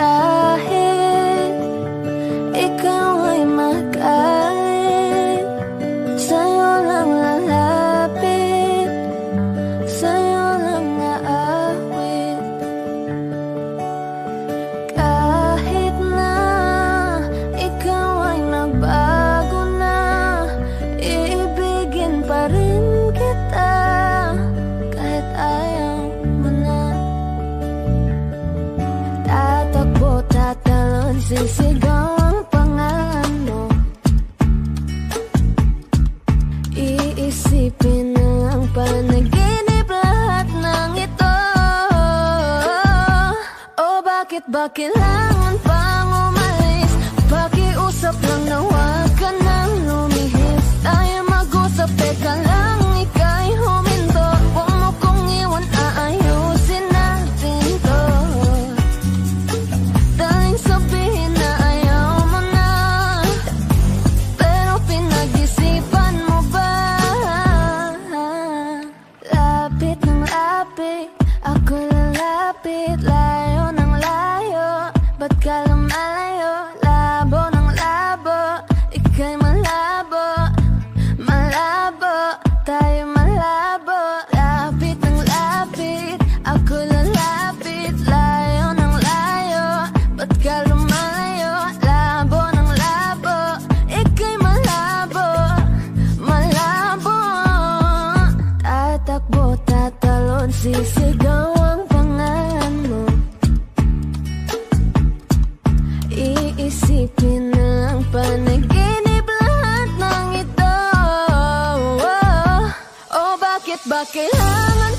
I Nagsisigaw ang pangalan mo Iisipin ang panaginip lahat ito Oh, bakit ba kailangan pa? Sisigaw ang pangalan mo. Iisipin na lang panaginip lahat ng ito. Oh, oh, oh bakit ba kailangan